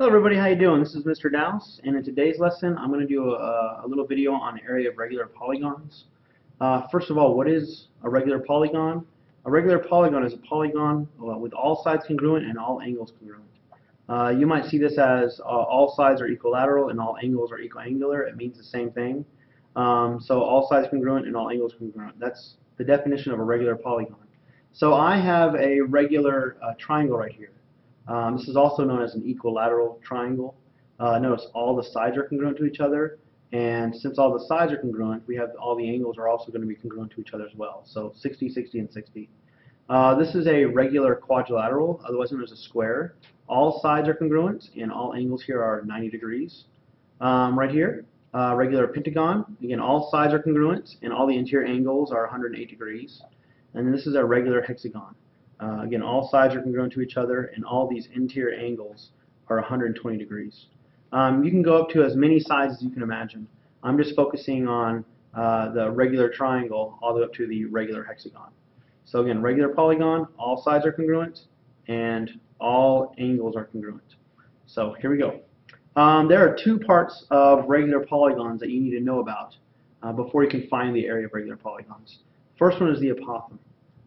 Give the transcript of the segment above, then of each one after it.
Hello everybody, how you doing? This is Mr. Douce, and in today's lesson I'm going to do a, a, little video on area of regular polygons. Uh, first of all, what is a regular polygon? A regular polygon is a polygon uh, with all sides congruent and all angles congruent. Uh, you might see this as uh, all sides are equilateral and all angles are equiangular. It means the same thing. Um, so all sides congruent and all angles congruent. That's the definition of a regular polygon. So I have a regular uh, triangle right here. Um, this is also known as an equilateral triangle. Uh, notice all the sides are congruent to each other, and since all the sides are congruent, we have all the angles are also going to be congruent to each other as well. So 60, 60, and 60. Uh, this is a regular quadrilateral, otherwise known as a square. All sides are congruent, and all angles here are 90 degrees. Um, right here, uh, regular pentagon. Again, all sides are congruent, and all the interior angles are 108 degrees. And this is a regular hexagon. Uh, again, all sides are congruent to each other, and all these interior angles are 120 degrees. Um, you can go up to as many sides as you can imagine. I'm just focusing on uh, the regular triangle all the way up to the regular hexagon. So again, regular polygon, all sides are congruent, and all angles are congruent. So here we go. Um, there are two parts of regular polygons that you need to know about uh, before you can find the area of regular polygons. First one is the apothem.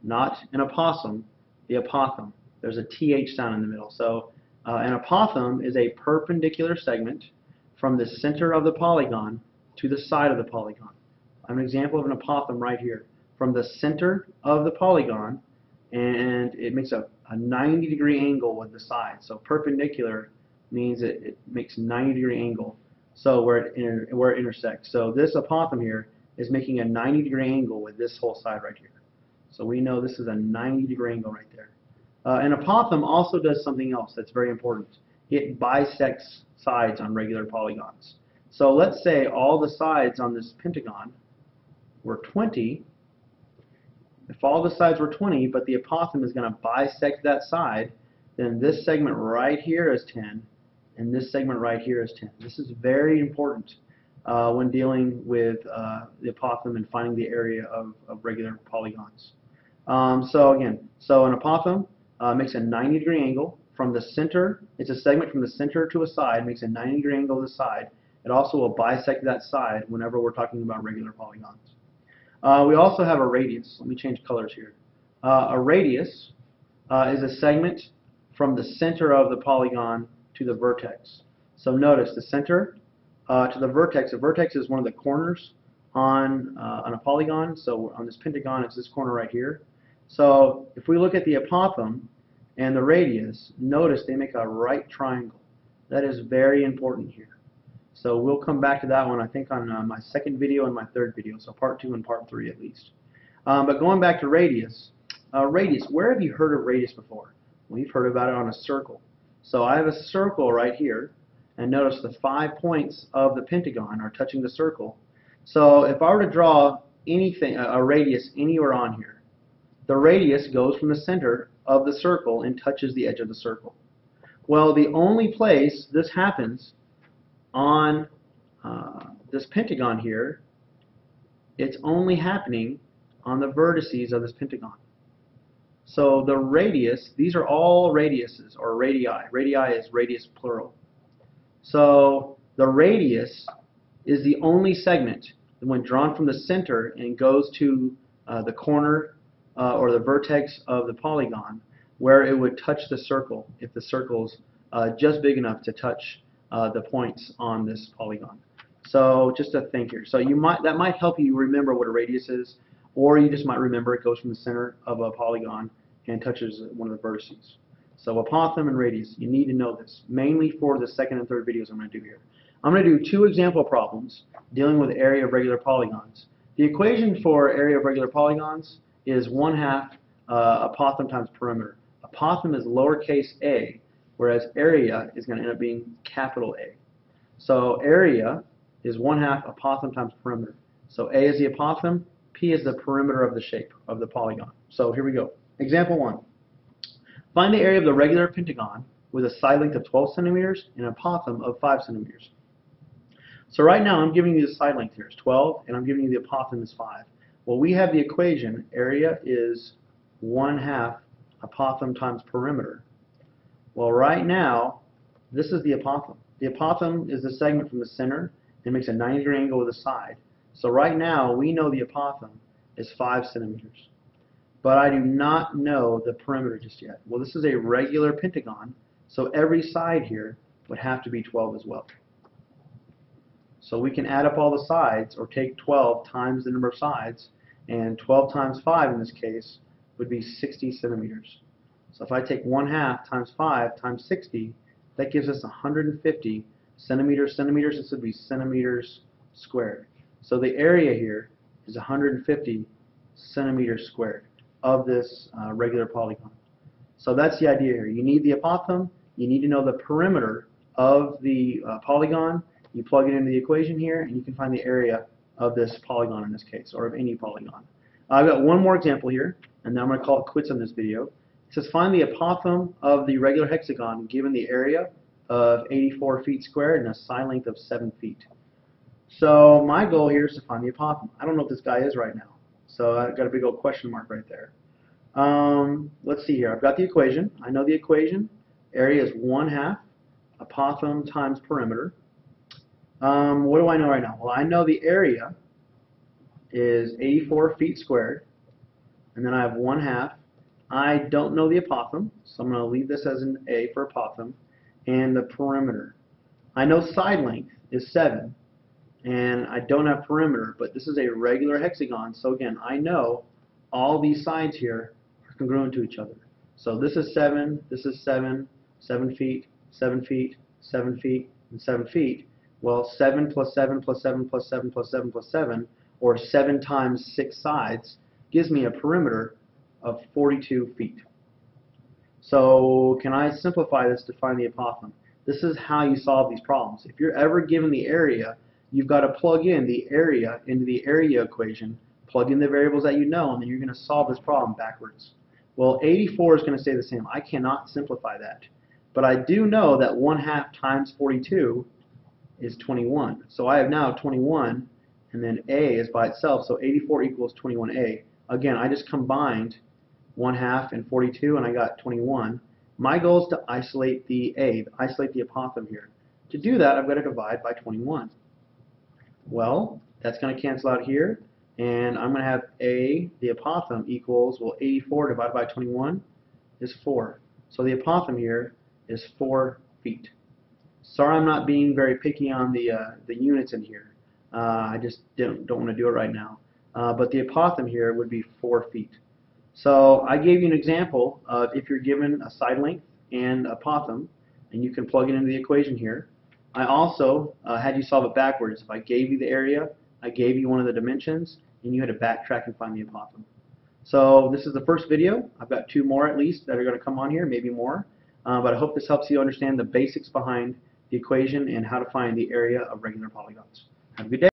Not an opossum, the apothem. There's a TH sound in the middle. So uh, an apothem is a perpendicular segment from the center of the polygon to the side of the polygon. I have an example of an apothem right here. From the center of the polygon, and it makes a, a 90 degree angle with the side. So perpendicular means it, it makes 90 degree angle. So where it, where it intersects. So this apothem here is making a 90 degree angle with this whole side right here. So we know this is a 90 degree angle right there. Uh, an apothem also does something else that's very important. It bisects sides on regular polygons. So let's say all the sides on this pentagon were 20. If all the sides were 20, but the apothem is going to bisect that side, then this segment right here is 10, and this segment right here is 10. This is very important uh, when dealing with uh, the apothem and finding the area of, of regular polygons. Um, so again, so an apothem uh, makes a 90 degree angle from the center. It's a segment from the center to a side, makes a 90 degree angle to the side. It also will bisect that side whenever we're talking about regular polygons. Uh, we also have a radius. Let me change colors here. Uh, a radius uh, is a segment from the center of the polygon to the vertex. So notice the center uh, to the vertex. The vertex is one of the corners on, uh, on a polygon. So on this pentagon, it's this corner right here. So if we look at the apothem and the radius, notice they make a right triangle. That is very important here. So we'll come back to that one, I think, on uh, my second video and my third video, so part two and part three at least. Um, but going back to radius, uh, radius, where have you heard of radius before? We've heard about it on a circle. So I have a circle right here, and notice the five points of the pentagon are touching the circle. So if I were to draw anything, a radius anywhere on here, the radius goes from the center of the circle and touches the edge of the circle. Well, the only place this happens on uh, this pentagon here, it's only happening on the vertices of this pentagon. So the radius, these are all radiuses, or radii. Radii is radius plural. So the radius is the only segment when drawn from the center and goes to uh, the corner uh, or the vertex of the polygon where it would touch the circle if the circle's uh, just big enough to touch uh, the points on this polygon. So just a think here. So you might that might help you remember what a radius is, or you just might remember it goes from the center of a polygon and touches one of the vertices. So apothem and radius, you need to know this, mainly for the second and third videos I'm going to do here. I'm going to do two example problems dealing with area of regular polygons. The equation for area of regular polygons is 1 half uh, apothem times perimeter. Apothem is lowercase a, whereas area is going to end up being capital A. So area is 1 half apothem times perimeter. So A is the apothem, P is the perimeter of the shape of the polygon. So here we go. Example 1. Find the area of the regular pentagon with a side length of 12 centimeters and an apothem of 5 centimeters. So right now I'm giving you the side length here is 12 and I'm giving you the apothem is 5. Well, we have the equation, area is 1 half apothem times perimeter. Well, right now, This is the apothem. The apothem is the segment from the center and makes a 90 degree angle with the side. So right now, we know the apothem is 5 centimeters. But I do not know the perimeter just yet. Well, this is a regular pentagon, so every side here would have to be 12 as well. So we can add up all the sides, or take 12 times the number of sides, and 12 times 5 in this case would be 60 centimeters. So if I take 1 half times 5 times 60, that gives us 150 centimeters. Centimeters, this would be centimeters squared. So the area here is 150 centimeters squared of this uh, regular polygon. So that's the idea here. You need the apothem, you need to know the perimeter of the uh, polygon, you plug it into the equation here, and you can find the area of this polygon in this case, or of any polygon. I've got one more example here, and then I'm going to call it quits on this video. It says find the apothem of the regular hexagon given the area of 84 feet squared and a side length of 7 feet. So my goal here is to find the apothem. I don't know what this guy is right now, so I've got a big old question mark right there. Um, let's see here. I've got the equation. I know the equation. Area is 1 half apothem times perimeter. Um, what do I know right now? Well, I know the area is 84 feet squared, and then I have 1 half. I don't know the apothem, so I'm going to leave this as an A for apothem, and the perimeter. I know side length is 7, and I don't have perimeter, but this is a regular hexagon, so again, I know all these sides here are congruent to each other. So this is 7, this is 7, 7 feet, 7 feet, 7 feet, and 7 feet. Well, 7 plus 7 plus 7 plus 7 plus 7 plus 7, or 7 times 6 sides, gives me a perimeter of 42 feet. So can I simplify this to find the apothem? This is how you solve these problems. If you're ever given the area, you've got to plug in the area into the area equation, plug in the variables that you know, and then you're going to solve this problem backwards. Well, 84 is going to stay the same. I cannot simplify that. But I do know that 1 half times 42 is 21. So I have now 21, and then A is by itself, so 84 equals 21A. Again, I just combined 1 half and 42, and I got 21. My goal is to isolate the A, isolate the apothem here. To do that, I've got to divide by 21. Well, that's going to cancel out here, and I'm going to have A, the apothem, equals, well, 84 divided by 21 is 4. So the apothem here is 4 feet. Sorry I'm not being very picky on the, uh, the units in here. Uh, I just don't, don't want to do it right now. Uh, but the apothem here would be 4 feet. So I gave you an example of if you're given a side length and apothem, and you can plug it into the equation here. I also uh, had you solve it backwards. If I gave you the area, I gave you one of the dimensions, and you had to backtrack and find the apothem. So this is the first video. I've got two more at least that are going to come on here, maybe more. Uh, but I hope this helps you understand the basics behind the equation and how to find the area of regular polygons. Have a good day.